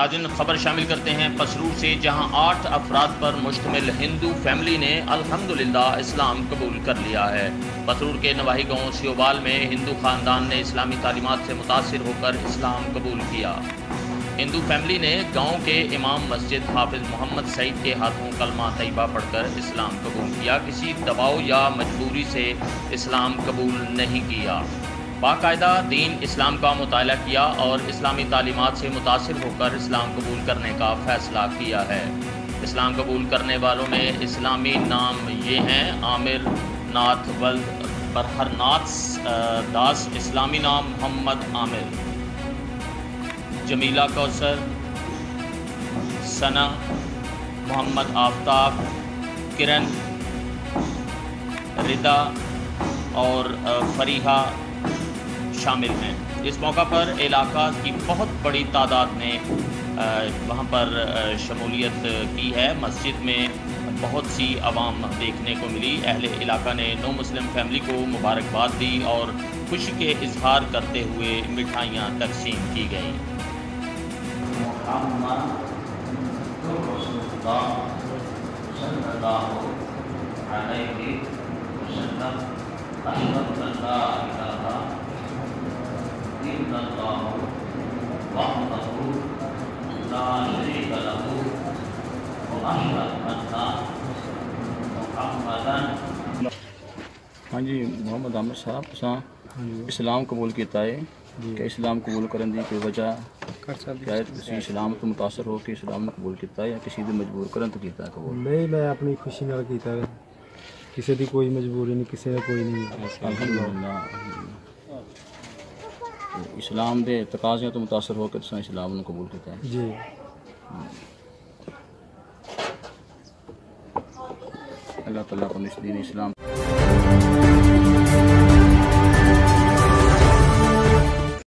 नाजिन खबर शामिल करते हैं पसरूर से, जहाँ आठ अफराद पर मुश्तमिल हिंदू फैमिली ने अल्हम्दुलिल्लाह इस्लाम कबूल कर लिया है। पसरूर के नवाही गाँव सियोबाल में हिंदू ख़ानदान ने इस्लामी तालीमत से मुतासर होकर इस्लाम कबूल किया। हिंदू फैमिली ने गाँव के इमाम मस्जिद हाफिज़ मोहम्मद सईद के हाथों कलमा तयबा पढ़कर इस्लाम कबूल किया। किसी दबाव या मजबूरी से इस्लाम कबूल नहीं किया। बाकायदा दीन इस्लाम का मुताला किया और इस्लामी तालीमत से मुतासर होकर इस्लाम कबूल करने का फ़ैसला किया है। इस्लाम कबूल करने वालों में इस्लामी नाम ये हैं, आमिर नाथ वल्द बरहरनाथ दास, इस्लामी नाम मोहम्मद आमिर। जमीला कौसर, सना, मोहम्मद आफ्ताब, किरण, रिदा और फरीहा शामिल हैं। इस मौका पर इलाका की बहुत बड़ी तादाद ने वहाँ पर शमूलियत की है। मस्जिद में बहुत सी आवाम देखने को मिली। अहल इलाका ने नो मुस्लिम फैमिली को मुबारकबाद दी और खुशी के इजहार करते हुए मिठाइयाँ तकसीम की गईं। हाँ जी मोहम्मद आमिर साहब असां हाँ इस्लाम क़बूल किया है कि इस्लाम क़बूल करने की कोई वजह किसी इस्लाम तो मुतासर हो कि इस्लाम ने कबूल किया या किसी ने मजबूर करने तो किया कबूल? नहीं मैं अपनी खुशी ना किया किसी की कोई मजबूरी नहीं किसी का कोई नहीं। तो इस्लाम के तकाजे तो मुतासर होकर इस्लाम को कबूल किया जी। हम्म। अल्लाह ताला को इस दीन इस्लाम